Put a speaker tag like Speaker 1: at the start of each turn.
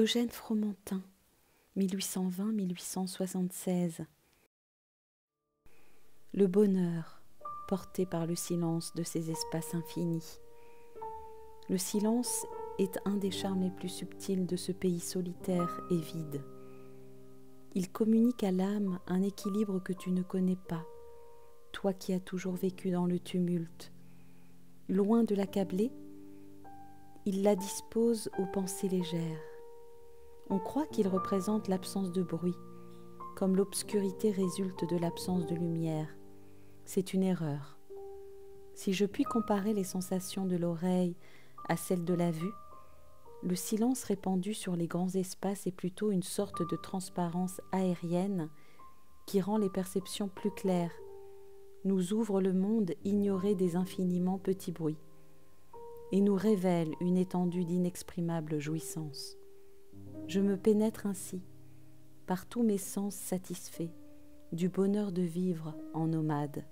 Speaker 1: Eugène Fromentin, 1820-1876. Le bonheur porté par le silence de ces espaces infinis. Le silence est un des charmes les plus subtils de ce pays solitaire et vide. Il communique à l'âme un équilibre que tu ne connais pas, toi qui as toujours vécu dans le tumulte. Loin de l'accabler, il la dispose aux pensées légères. On croit qu'il représente l'absence de bruit, comme l'obscurité résulte de l'absence de lumière. C'est une erreur. Si je puis comparer les sensations de l'oreille à celles de la vue, le silence répandu sur les grands espaces est plutôt une sorte de transparence aérienne qui rend les perceptions plus claires, nous ouvre le monde ignoré des infiniment petits bruits, et nous révèle une étendue d'inexprimables jouissances. Je me pénètre ainsi, par tous mes sens satisfaits, du bonheur de vivre en nomade.